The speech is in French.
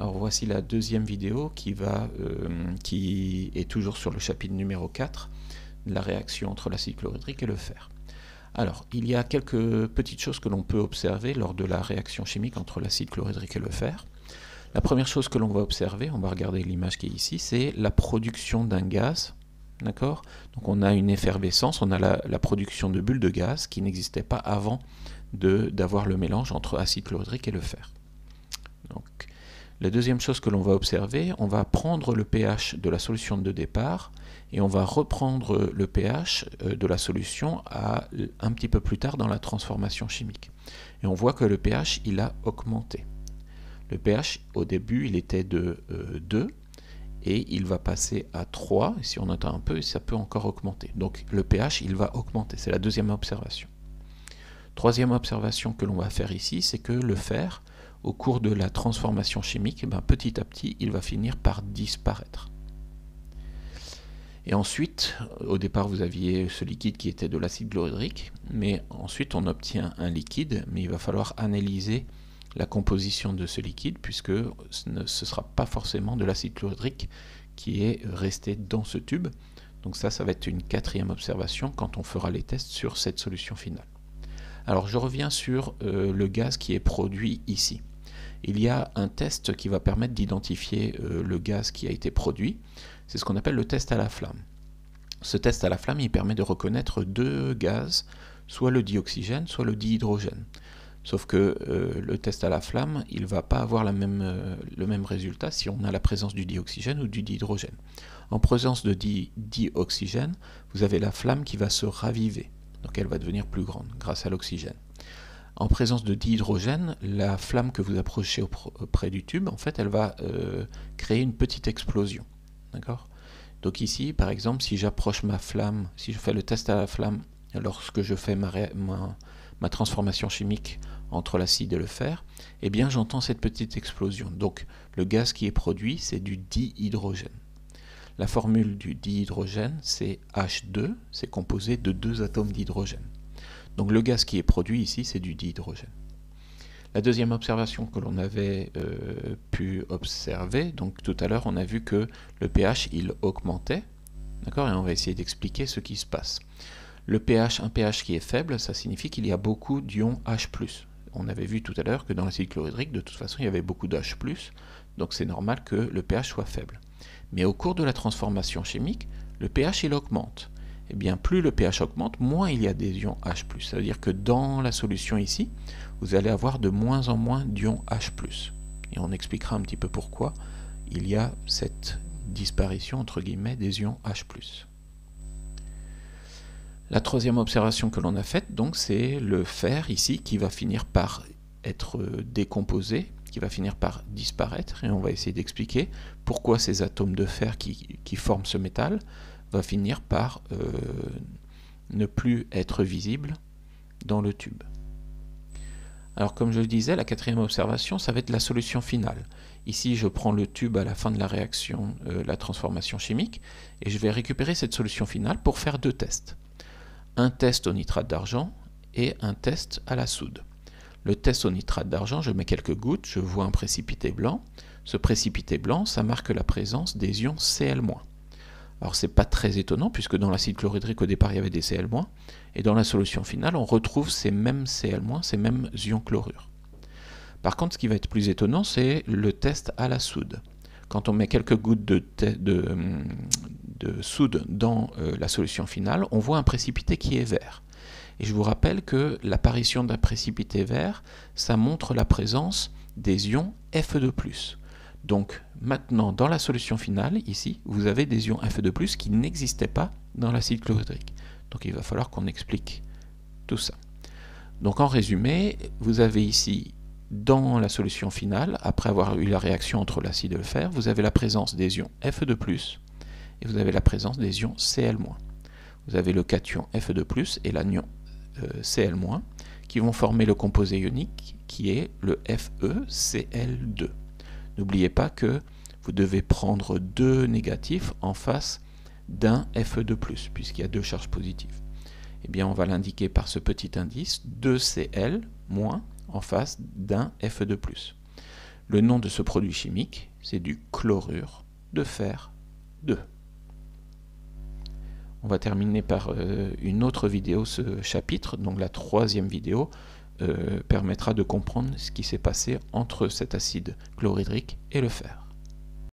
Alors voici la deuxième vidéo qui, va, euh, qui est toujours sur le chapitre numéro 4, la réaction entre l'acide chlorhydrique et le fer. Alors, il y a quelques petites choses que l'on peut observer lors de la réaction chimique entre l'acide chlorhydrique et le fer. La première chose que l'on va observer, on va regarder l'image qui est ici, c'est la production d'un gaz. D'accord? Donc on a une effervescence, on a la, la production de bulles de gaz qui n'existait pas avant d'avoir le mélange entre acide chlorhydrique et le fer. La deuxième chose que l'on va observer, on va prendre le pH de la solution de départ et on va reprendre le pH euh, de la solution à, un petit peu plus tard dans la transformation chimique. Et on voit que le pH, il a augmenté. Le pH, au début, il était de 2 euh, et il va passer à 3. Et si on attend un peu, ça peut encore augmenter. Donc le pH, il va augmenter. C'est la deuxième observation. Troisième observation que l'on va faire ici, c'est que le fer, au cours de la transformation chimique, ben, petit à petit, il va finir par disparaître. Et ensuite, au départ, vous aviez ce liquide qui était de l'acide chlorhydrique, mais ensuite on obtient un liquide, mais il va falloir analyser la composition de ce liquide, puisque ce ne sera pas forcément de l'acide chlorhydrique qui est resté dans ce tube. Donc ça, ça va être une quatrième observation quand on fera les tests sur cette solution finale. Alors je reviens sur euh, le gaz qui est produit ici il y a un test qui va permettre d'identifier euh, le gaz qui a été produit. C'est ce qu'on appelle le test à la flamme. Ce test à la flamme, il permet de reconnaître deux gaz, soit le dioxygène, soit le dihydrogène. Sauf que euh, le test à la flamme, il ne va pas avoir euh, le même résultat si on a la présence du dioxygène ou du dihydrogène. En présence de dioxygène, vous avez la flamme qui va se raviver. Donc elle va devenir plus grande grâce à l'oxygène en présence de dihydrogène, la flamme que vous approchez auprès du tube, en fait, elle va euh, créer une petite explosion. D'accord? Donc ici, par exemple, si j'approche ma flamme, si je fais le test à la flamme lorsque je fais ma, ma, transformation chimique entre l'acide et le fer, eh bien j'entends cette petite explosion. Donc le gaz qui est produit, c'est du dihydrogène. La formule du dihydrogène, c'est H2, c'est composé de deux atomes d'hydrogène. Donc le gaz qui est produit ici, c'est du dihydrogène. La deuxième observation que l'on avait euh, pu observer, donc tout à l'heure on a vu que le pH il augmentait, d'accord, et on va essayer d'expliquer ce qui se passe. Le pH, un pH qui est faible, ça signifie qu'il y a beaucoup d'ions H+. On avait vu tout à l'heure que dans l'acide chlorhydrique, de toute façon, il y avait beaucoup d'H+, donc c'est normal que le pH soit faible. Mais au cours de la transformation chimique, le pH il augmente eh bien plus le pH augmente, moins il y a des ions H+. Ça veut dire que dans la solution ici, vous allez avoir de moins en moins d'ions H+. Et on expliquera un petit peu pourquoi il y a cette disparition entre guillemets des ions H+. La troisième observation que l'on a faite, donc, c'est le fer ici qui va finir par être décomposé, qui va finir par disparaître, et on va essayer d'expliquer pourquoi ces atomes de fer qui forment ce métal va finir par euh, ne plus être visible dans le tube. Alors comme je le disais, la quatrième observation, ça va être la solution finale. Ici, je prends le tube à la fin de la réaction, euh, la transformation chimique, et je vais récupérer cette solution finale pour faire deux tests. Un test au nitrate d'argent et un test à la soude. Le test au nitrate d'argent, je mets quelques gouttes, je vois un précipité blanc. Ce précipité blanc, ça marque la présence des ions Cl-. Alors c'est pas très étonnant puisque dans l'acide chlorhydrique au départ il y avait des Cl-, et dans la solution finale on retrouve ces mêmes Cl-, ces mêmes ions chlorure. Par contre ce qui va être plus étonnant c'est le test à la soude. Quand on met quelques gouttes de, soude dans euh, la solution finale, on voit un précipité qui est vert. Et je vous rappelle que l'apparition d'un précipité vert, ça montre la présence des ions Fe2+. Donc maintenant, dans la solution finale, ici, vous avez des ions Fe2+, qui n'existaient pas dans l'acide chlorhydrique. Donc il va falloir qu'on explique tout ça. Donc en résumé, vous avez ici, dans la solution finale, après avoir eu la réaction entre l'acide et le fer, vous avez la présence des ions Fe2+, et vous avez la présence des ions Cl-. Vous avez le cation Fe2+, et l'anion euh, Cl-, qui vont former le composé ionique qui est le FeCl2. N'oubliez pas que vous devez prendre deux négatifs en face d'un Fe2+, puisqu'il y a deux charges positives. Eh bien, on va l'indiquer par ce petit indice, 2Cl- en face d'un Fe2+. Le nom de ce produit chimique, c'est du chlorure de fer 2. On va terminer par euh, une autre vidéo, ce chapitre, donc la troisième vidéo, permettra de comprendre ce qui s'est passé entre cet acide chlorhydrique et le fer.